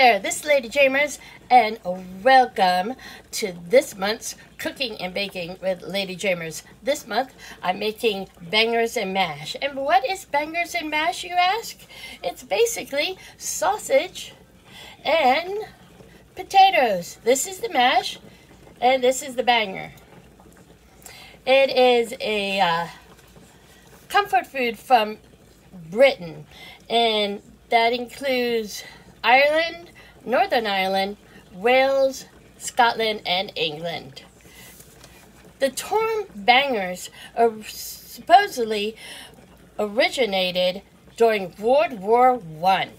There, this is Lady Jamers, and welcome to this month's Cooking and Baking with Lady Jamers. This month, I'm making bangers and mash. And what is bangers and mash, you ask? It's basically sausage and potatoes. This is the mash, and this is the banger. It is a uh, comfort food from Britain, and that includes Ireland, Northern Ireland, Wales, Scotland, and England. The term bangers are supposedly originated during World War One.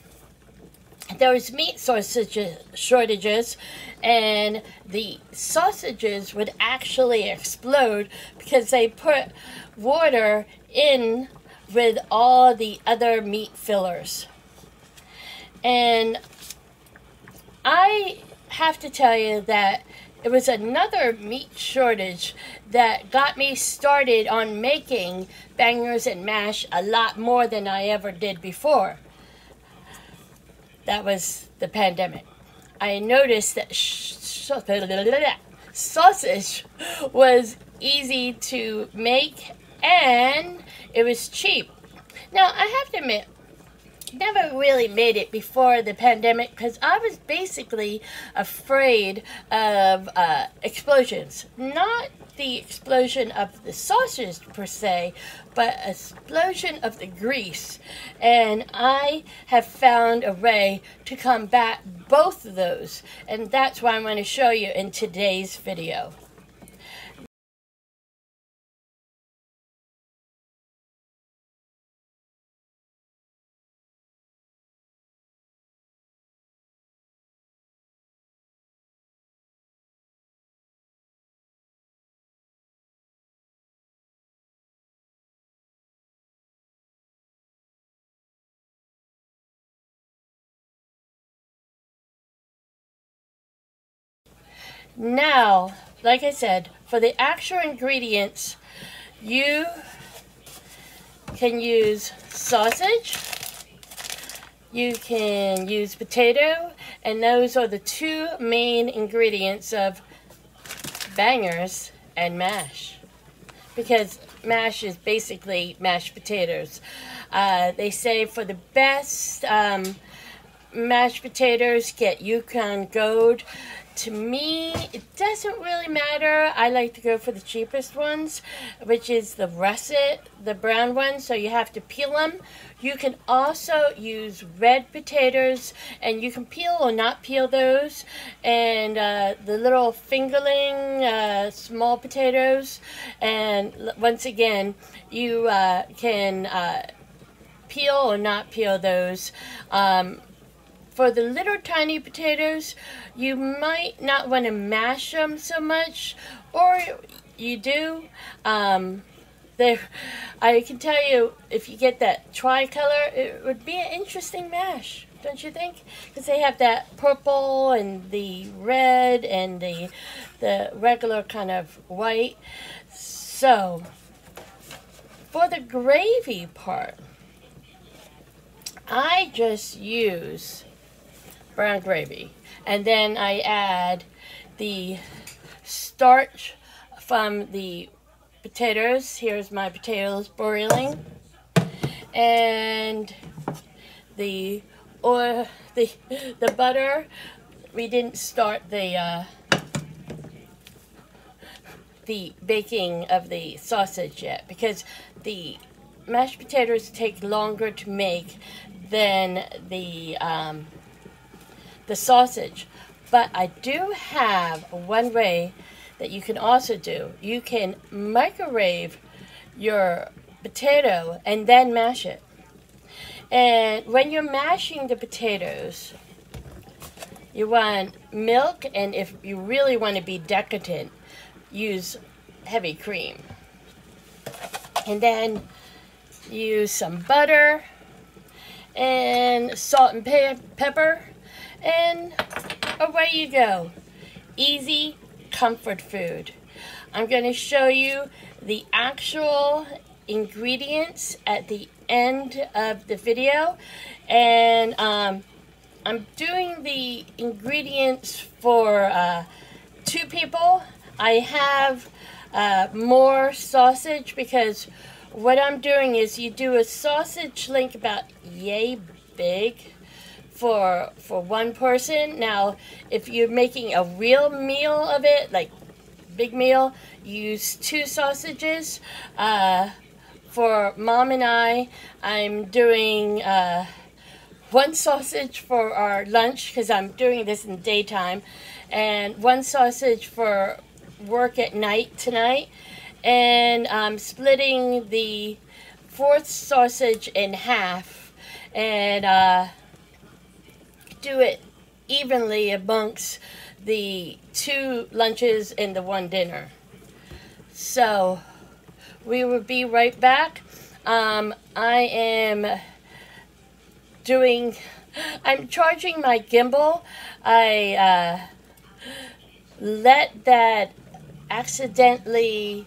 There was meat shortages, and the sausages would actually explode because they put water in with all the other meat fillers. And I have to tell you that it was another meat shortage that got me started on making bangers and mash a lot more than I ever did before. That was the pandemic. I noticed that sausage was easy to make and it was cheap. Now, I have to admit, never really made it before the pandemic because I was basically afraid of uh, explosions. Not the explosion of the sausages per se, but explosion of the grease. And I have found a way to combat both of those. And that's what I'm going to show you in today's video. Now, like I said, for the actual ingredients, you can use sausage, you can use potato, and those are the two main ingredients of bangers and mash. Because mash is basically mashed potatoes. Uh, they say for the best um, mashed potatoes, get Yukon Gold to me, it doesn't really matter. I like to go for the cheapest ones, which is the russet, the brown ones, so you have to peel them. You can also use red potatoes, and you can peel or not peel those. And uh, the little fingerling uh, small potatoes. And once again, you uh, can uh, peel or not peel those. Um, for the little tiny potatoes, you might not want to mash them so much, or you do. Um, I can tell you, if you get that tricolor, it would be an interesting mash, don't you think? Because they have that purple and the red and the the regular kind of white. So, for the gravy part, I just use brown gravy. And then I add the starch from the potatoes. Here's my potatoes boiling. And the oil, the, the butter. We didn't start the, uh, the baking of the sausage yet because the mashed potatoes take longer to make than the um, the sausage. But I do have one way that you can also do. You can microwave your potato and then mash it. And when you're mashing the potatoes, you want milk, and if you really want to be decadent, use heavy cream. And then use some butter and salt and pe pepper and away you go. Easy comfort food. I'm going to show you the actual ingredients at the end of the video. And um, I'm doing the ingredients for uh, two people. I have uh, more sausage because what I'm doing is you do a sausage link about yay big for for one person. Now, if you're making a real meal of it, like big meal, use two sausages. Uh, for mom and I, I'm doing uh, one sausage for our lunch because I'm doing this in the daytime, and one sausage for work at night tonight. And I'm splitting the fourth sausage in half and uh, do it evenly amongst the two lunches and the one dinner. So we will be right back. Um, I am doing, I'm charging my gimbal. I uh, let that accidentally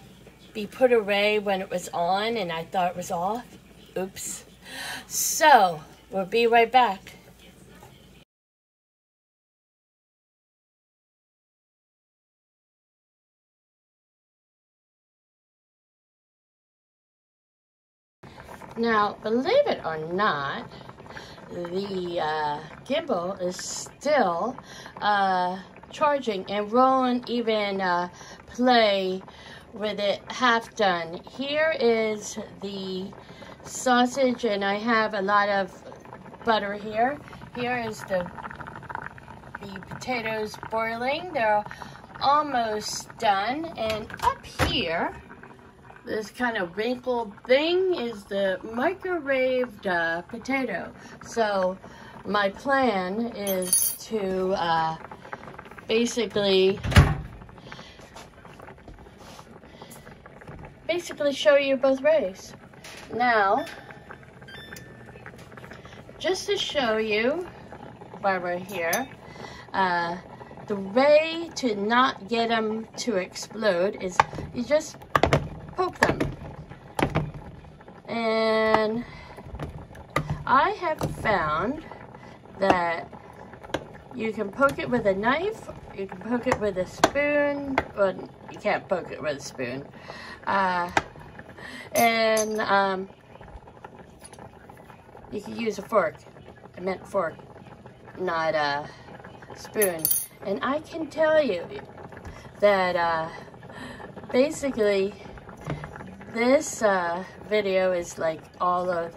be put away when it was on and I thought it was off. Oops. So, we'll be right back. Now, believe it or not, the uh, gimbal is still uh, charging and won't even uh, play with it half done. Here is the sausage and I have a lot of butter here. Here is the, the potatoes boiling. They're almost done. And up here, this kind of wrinkled thing is the microwaved uh, potato. So my plan is to uh, basically basically show you both ways. Now, just to show you while we're here, uh, the way to not get them to explode is you just poke them. And I have found that you can poke it with a knife, you can poke it with a spoon, well, you can't poke it with a spoon. Uh, and um, you can use a fork. I meant fork, not a spoon. And I can tell you that uh, basically this uh, video is like all of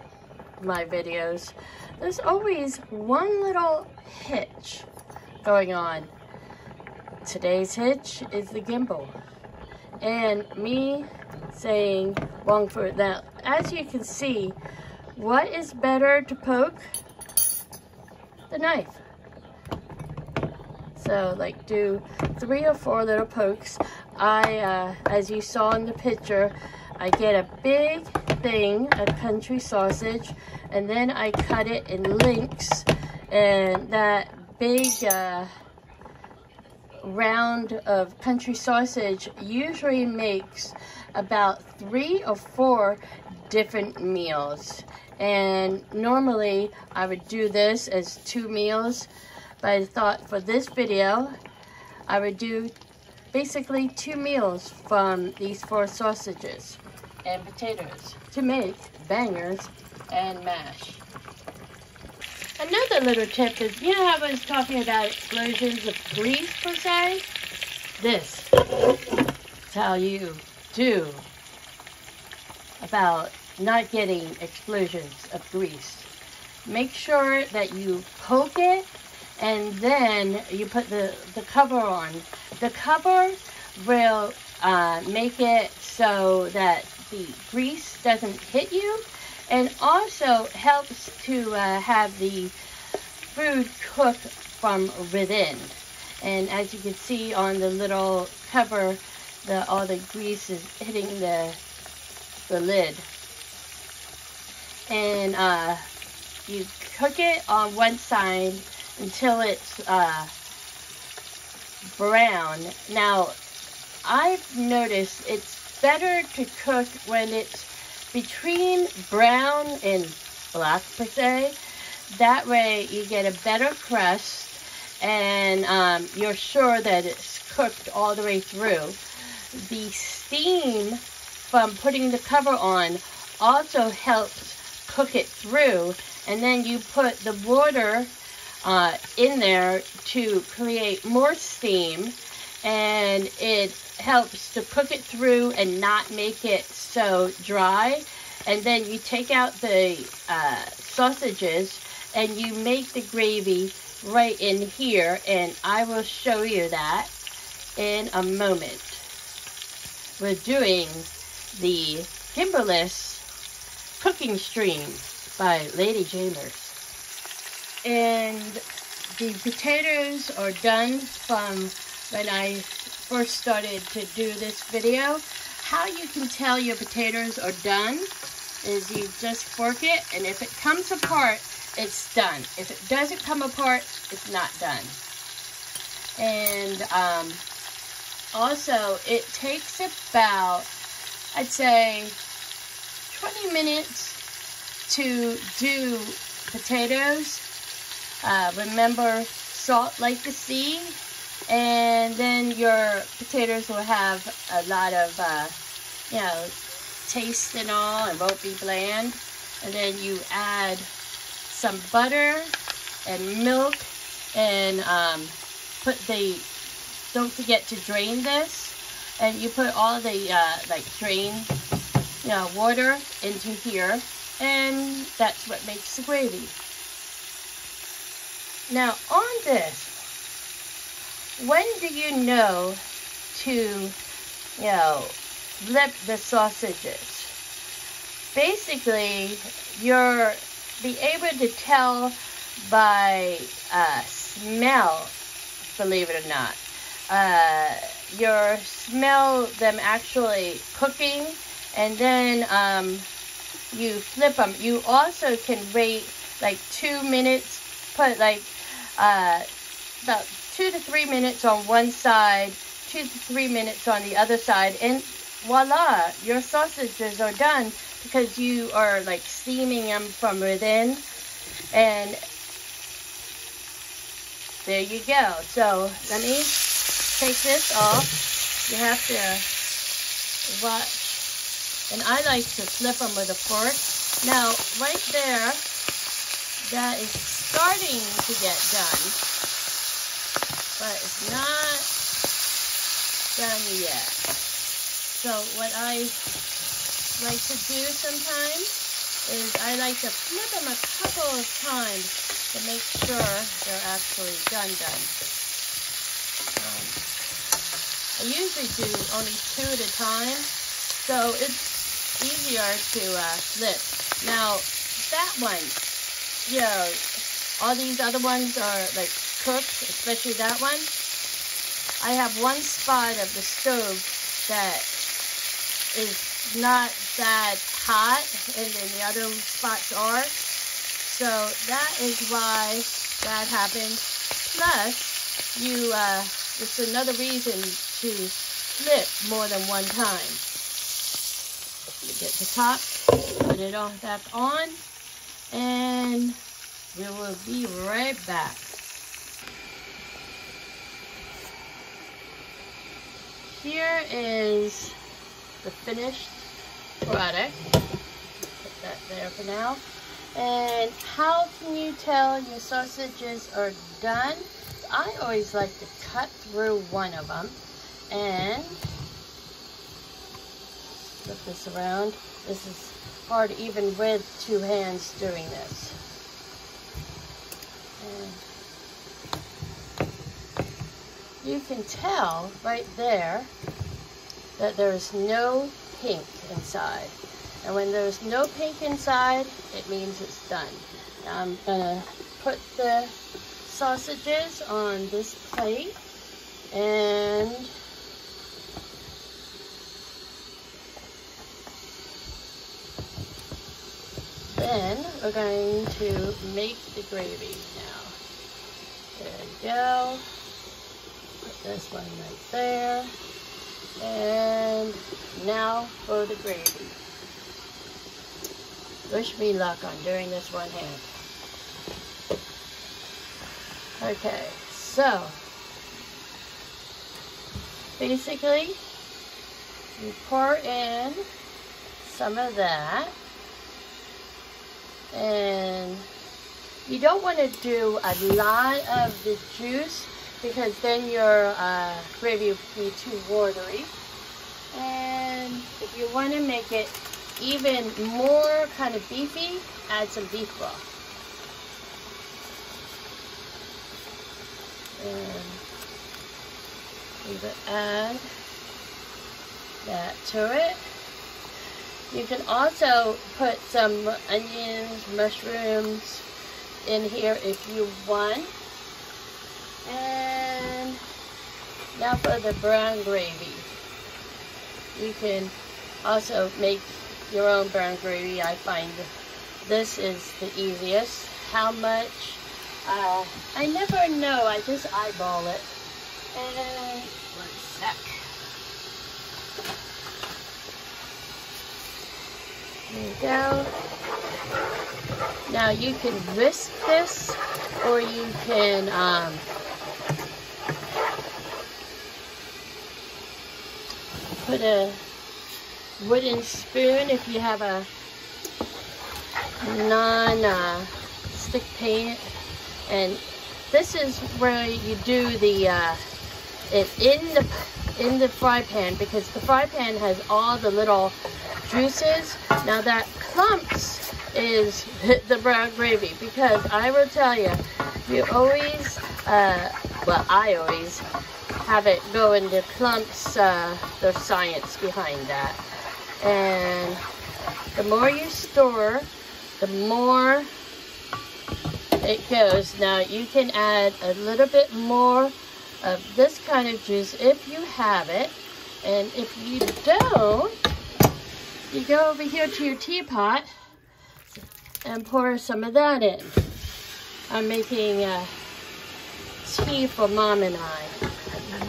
my videos. There's always one little hitch going on. Today's hitch is the gimbal. And me saying wrong foot. Now, as you can see, what is better to poke? The knife. So, like, do three or four little pokes. I, uh, as you saw in the picture, I get a big thing of country sausage, and then I cut it in links, and that big, uh, round of country sausage usually makes about three or four different meals. And normally I would do this as two meals, but I thought for this video, I would do basically two meals from these four sausages and potatoes to make bangers and mash. Another little tip is, you know how I was talking about explosions of grease per se? This is how you do about not getting explosions of grease. Make sure that you poke it and then you put the, the cover on. The cover will uh, make it so that the grease doesn't hit you and also helps to uh, have the food cook from within. And as you can see on the little cover, the all the grease is hitting the the lid. And uh, you cook it on one side until it's uh, brown. Now, I've noticed it's better to cook when it's between brown and black per se That way you get a better crust and um, you're sure that it's cooked all the way through. The steam from putting the cover on also helps cook it through and then you put the water uh, in there to create more steam and it helps to cook it through and not make it so dry and then you take out the uh, sausages and you make the gravy right in here and I will show you that in a moment. We're doing the gimballess cooking stream by Lady Jamers. And the potatoes are done from when I first started to do this video. How you can tell your potatoes are done is you just fork it and if it comes apart, it's done. If it doesn't come apart, it's not done. And um, also, it takes about, I'd say, 20 minutes to do potatoes. Uh, remember, salt like the sea. And then your potatoes will have a lot of, uh, you know, taste and all and won't be bland. And then you add some butter and milk and um, put the, don't forget to drain this. And you put all the, uh, like, drain, you know, water into here. And that's what makes the gravy. Now, on this, when do you know to, you know, flip the sausages? Basically, you're be able to tell by uh, smell, believe it or not. Uh, you smell them actually cooking, and then um, you flip them. You also can wait like two minutes, put like uh, about two to three minutes on one side, two to three minutes on the other side, and voila, your sausages are done because you are like steaming them from within. And there you go. So let me take this off. You have to watch. And I like to flip them with a fork. Now, right there, that is starting to get done. But it's not done yet. So what I like to do sometimes is I like to flip them a couple of times to make sure they're actually done done. Um, I usually do only two at a time, so it's easier to uh, flip. Now, that one, know, all these other ones are like especially that one. I have one spot of the stove that is not that hot and then the other spots are. So that is why that happened. Plus, you, uh, it's another reason to flip more than one time. You get the top, put it on back on, and we will be right back. Here is the finished product. Put that there for now. And how can you tell your sausages are done? I always like to cut through one of them and flip this around. This is hard even with two hands doing this. And you can tell right there that there is no pink inside. And when there's no pink inside, it means it's done. Now I'm gonna put the sausages on this plate and then we're going to make the gravy now. There we go. This one right there. And now for the gravy. Wish me luck on doing this one hand. Okay, so basically you pour in some of that and you don't want to do a lot of the juice because then your uh, gravy will be too watery. And if you want to make it even more kind of beefy, add some beef broth. And we add that to it. You can also put some onions, mushrooms in here if you want. And now for the brown gravy. You can also make your own brown gravy. I find this is the easiest. How much? Uh, I never know. I just eyeball it. And one sec. There you go. Now you can whisk this or you can um, put a wooden spoon if you have a non-stick uh, and this is where you do the uh, it in the in the fry pan because the fry pan has all the little juices. Now that clumps is the brown gravy because I will tell you, you always, uh, well, I always have it go into clumps. Uh, there's science behind that. And the more you store, the more it goes. Now you can add a little bit more of this kind of juice if you have it. And if you don't, you go over here to your teapot and pour some of that in. I'm making a tea for mom and I.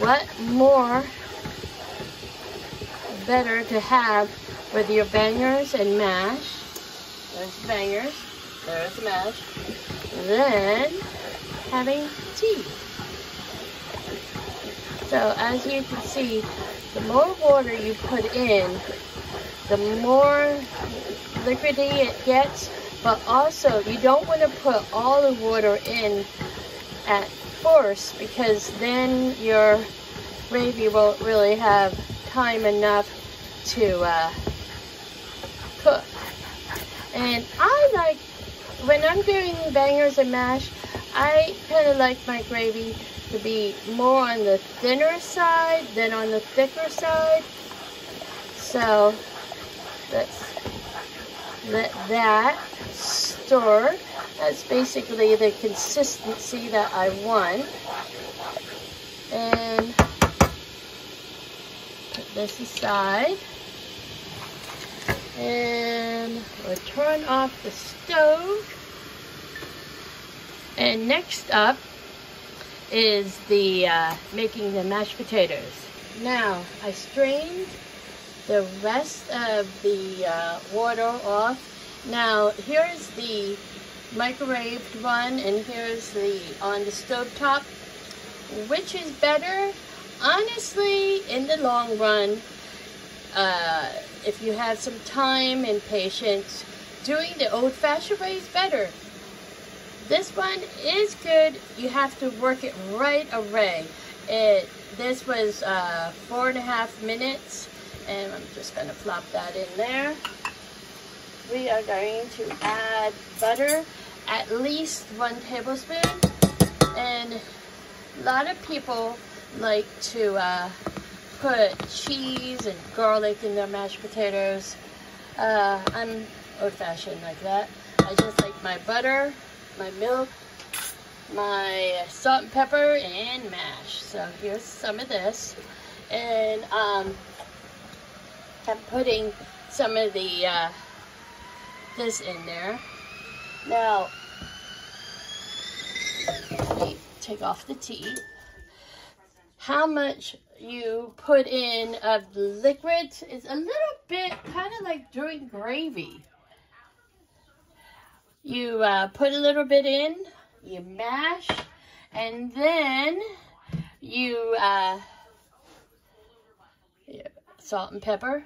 What more better to have with your bangers and mash, there's bangers, there's mash, Then having tea. So as you can see, the more water you put in, the more liquidy it gets, but also you don't want to put all the water in at first because then your gravy won't really have time enough to uh, cook. And I like, when I'm doing bangers and mash, I kind of like my gravy to be more on the thinner side than on the thicker side. So let's let that store. That's basically the consistency that I want. And put this aside. And we'll turn off the stove. And next up is the uh, making the mashed potatoes. Now, I strained the rest of the uh, water off. Now, here's the microwaved one, and here's the on the stove top. Which is better? Honestly, in the long run, uh, if you have some time and patience, doing the old-fashioned way is better. This one is good. You have to work it right away. It this was uh, four and a half minutes and I'm just to plop that in there. We are going to add butter, at least one tablespoon. And a lot of people like to uh, put cheese and garlic in their mashed potatoes. Uh, I'm old-fashioned like that. I just like my butter, my milk, my salt and pepper, and mash. So here's some of this. And um, I'm putting some of the uh, this in there. Now, take off the tea. How much you put in of the liquid is a little bit kind of like doing gravy. You uh, put a little bit in, you mash, And then you, uh, salt and pepper.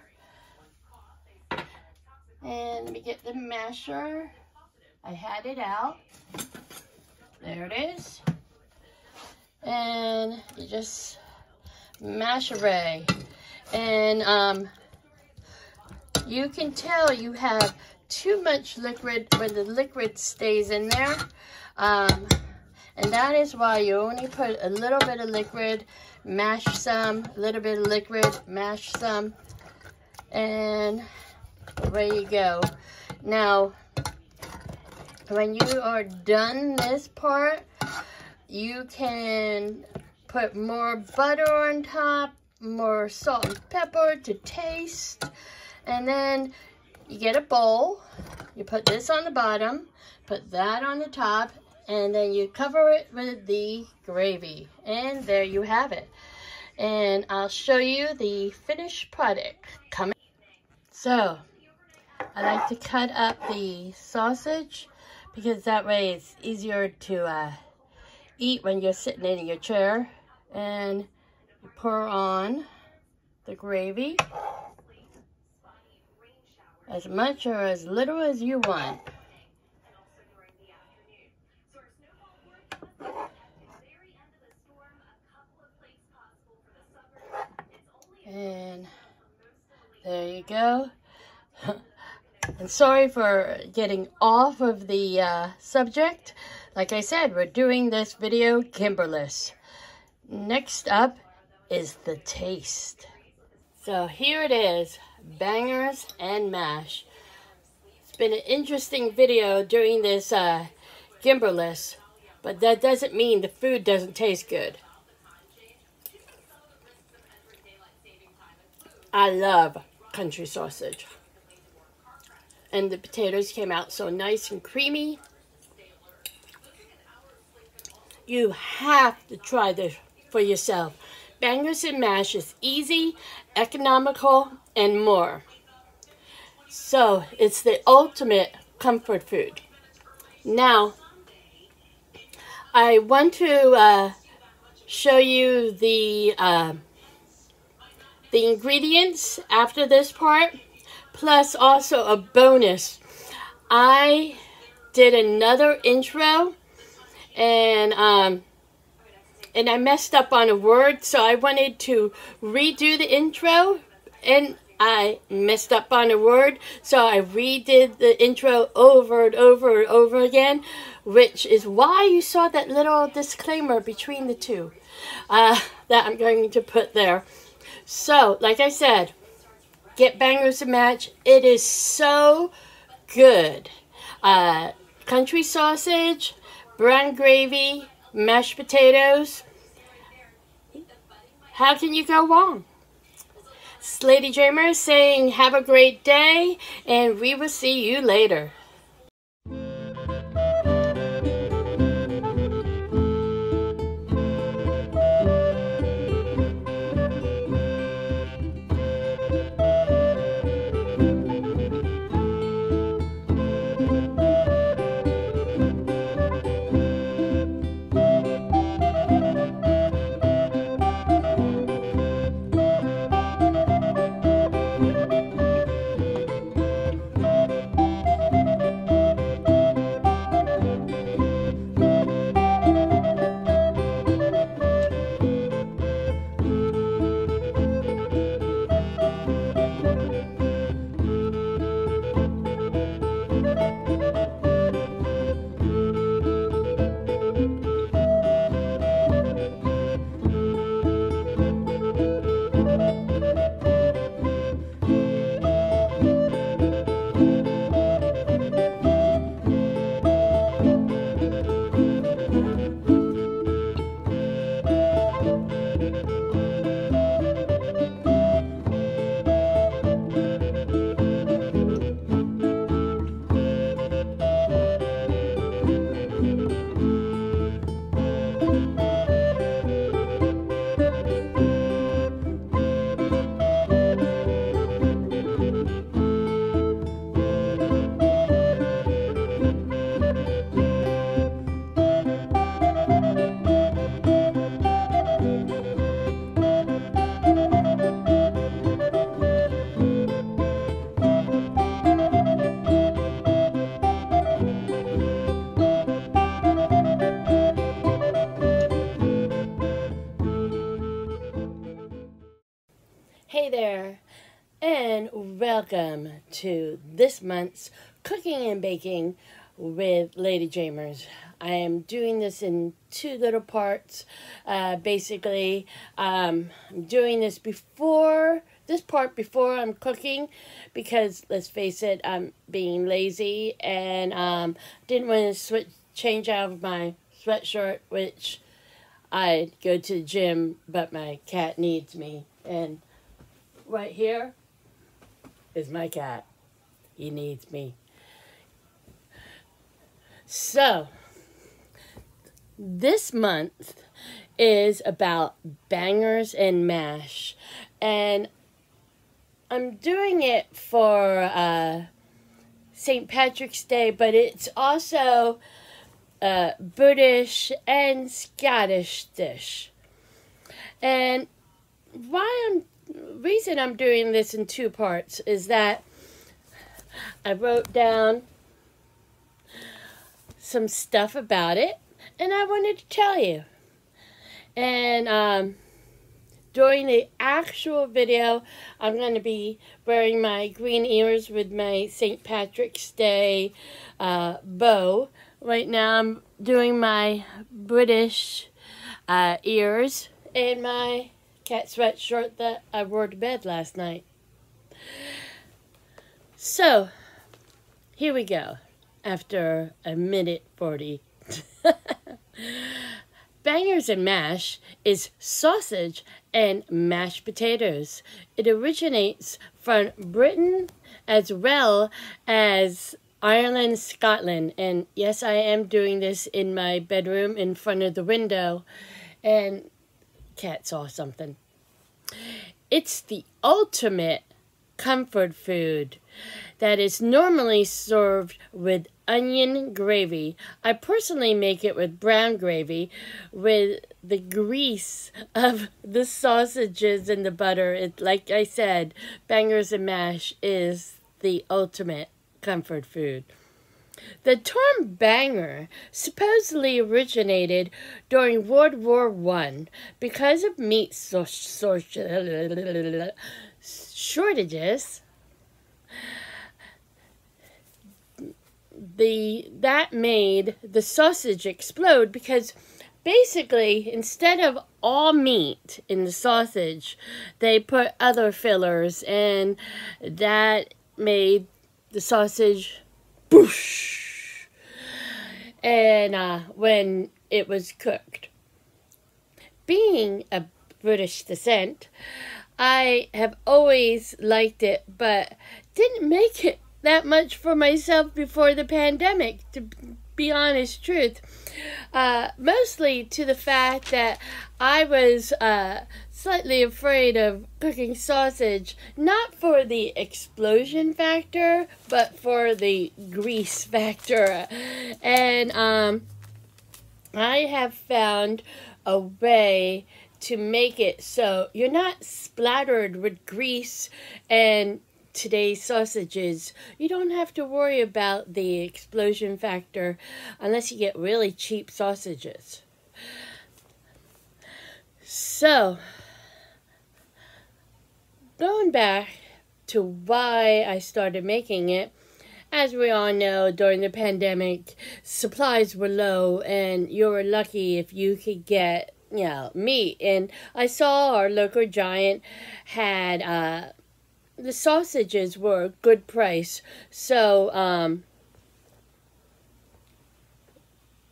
And let me get the masher. I had it out. There it is. And you just mash away. And um, you can tell you have too much liquid when the liquid stays in there. Um, and that is why you only put a little bit of liquid, mash some, a little bit of liquid, mash some, and away you go. Now, when you are done this part, you can put more butter on top, more salt and pepper to taste, and then you get a bowl, you put this on the bottom, put that on the top, and then you cover it with the gravy. And there you have it. And I'll show you the finished product coming. So, I like to cut up the sausage because that way it's easier to uh, eat when you're sitting in your chair. And pour on the gravy as much or as little as you want. And there you go. and sorry for getting off of the uh, subject. Like I said, we're doing this video gimballess. Next up is the taste. So here it is, bangers and mash. It's been an interesting video doing this uh, gimballess, but that doesn't mean the food doesn't taste good. I love country sausage. And the potatoes came out so nice and creamy. You have to try this for yourself. Bangers and mash is easy, economical, and more. So, it's the ultimate comfort food. Now, I want to uh, show you the uh, the ingredients after this part, plus also a bonus. I did another intro and um, and I messed up on a word, so I wanted to redo the intro and I messed up on a word, so I redid the intro over and over and over again, which is why you saw that little disclaimer between the two uh, that I'm going to put there. So, like I said, get Bangers and Mash. It is so good. Uh, country sausage, brown gravy, mashed potatoes. How can you go wrong? Lady Jamers saying have a great day and we will see you later. This month's Cooking and Baking with Lady Jamers. I am doing this in two little parts. Uh, basically, um, I'm doing this before this part before I'm cooking because let's face it, I'm being lazy and um, didn't want to switch change out of my sweatshirt, which I go to the gym, but my cat needs me and right here is my cat. He needs me. So, this month is about bangers and mash. And I'm doing it for uh, St. Patrick's Day, but it's also a British and Scottish dish. And why I'm reason I'm doing this in two parts is that I wrote down some stuff about it and I wanted to tell you. And um, during the actual video, I'm going to be wearing my green ears with my St. Patrick's Day uh, bow. Right now I'm doing my British uh, ears and my cat sweatshirt that I wore to bed last night. So, here we go. After a minute 40. Bangers and mash is sausage and mashed potatoes. It originates from Britain as well as Ireland, Scotland. And yes, I am doing this in my bedroom in front of the window. And cat saw something. It's the ultimate comfort food that is normally served with onion gravy. I personally make it with brown gravy with the grease of the sausages and the butter. It, like I said, bangers and mash is the ultimate comfort food. The term banger supposedly originated during World War One because of meat shortages. The that made the sausage explode because basically instead of all meat in the sausage, they put other fillers and that made the sausage boosh. And uh, when it was cooked. Being a British descent, I have always liked it, but didn't make it that much for myself before the pandemic, to be honest truth. Uh, mostly to the fact that I was uh, slightly afraid of cooking sausage, not for the explosion factor, but for the grease factor. And um, I have found a way to make it so you're not splattered with grease and today's sausages. You don't have to worry about the explosion factor unless you get really cheap sausages. So, going back to why I started making it, as we all know, during the pandemic, supplies were low, and you were lucky if you could get, you know, meat. And I saw our local giant had, uh, the sausages were a good price. So, um,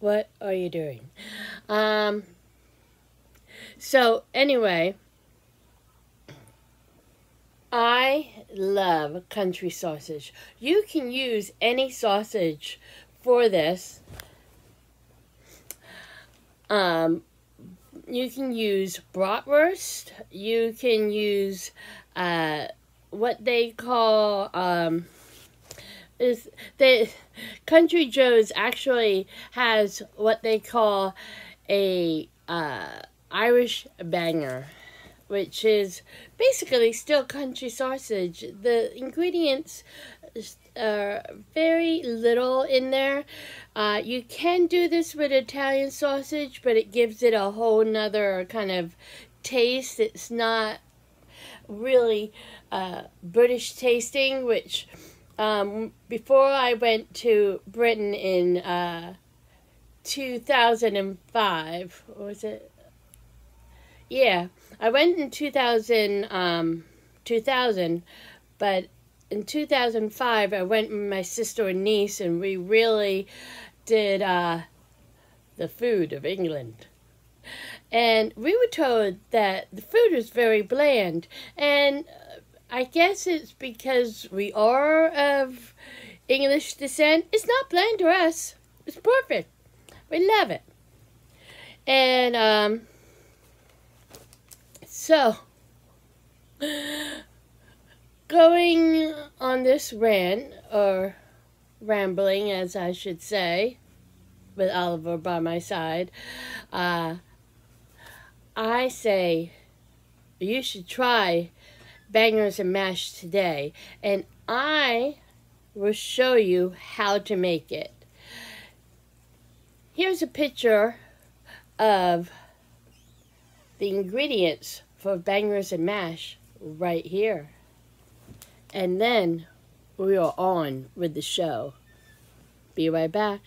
what are you doing? Um, so, anyway, I love country sausage. You can use any sausage for this. Um, you can use bratwurst. You can use uh, what they call um, is the Country Joe's actually has what they call a uh, Irish banger which is basically still country sausage. The ingredients are very little in there. Uh, you can do this with Italian sausage, but it gives it a whole nother kind of taste. It's not really uh, British tasting, which um, before I went to Britain in uh, 2005, was it? Yeah, I went in 2000, um, 2000, but in 2005 I went with my sister and niece, and we really did uh, the food of England. And we were told that the food was very bland, and uh, I guess it's because we are of English descent. It's not bland to us. It's perfect. We love it. And um, so, going on this rant, or rambling as I should say, with Oliver by my side, uh, I say you should try bangers and mash today, and I will show you how to make it. Here's a picture of the ingredients for bangers and mash right here. And then we are on with the show. Be right back.